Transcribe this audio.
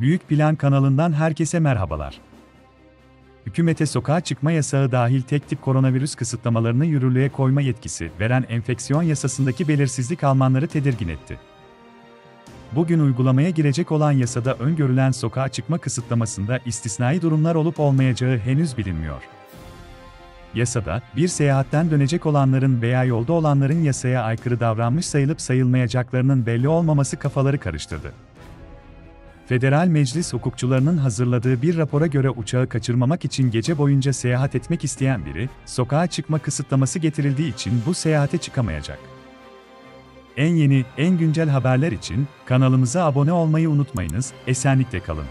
Büyük Plan kanalından herkese merhabalar. Hükümete sokağa çıkma yasağı dahil tek tip koronavirüs kısıtlamalarını yürürlüğe koyma yetkisi veren enfeksiyon yasasındaki belirsizlik Almanları tedirgin etti. Bugün uygulamaya girecek olan yasada öngörülen sokağa çıkma kısıtlamasında istisnai durumlar olup olmayacağı henüz bilinmiyor. Yasada, bir seyahatten dönecek olanların veya yolda olanların yasaya aykırı davranmış sayılıp sayılmayacaklarının belli olmaması kafaları karıştırdı. Federal Meclis hukukçularının hazırladığı bir rapora göre uçağı kaçırmamak için gece boyunca seyahat etmek isteyen biri, sokağa çıkma kısıtlaması getirildiği için bu seyahate çıkamayacak. En yeni, en güncel haberler için kanalımıza abone olmayı unutmayınız, esenlikle kalın.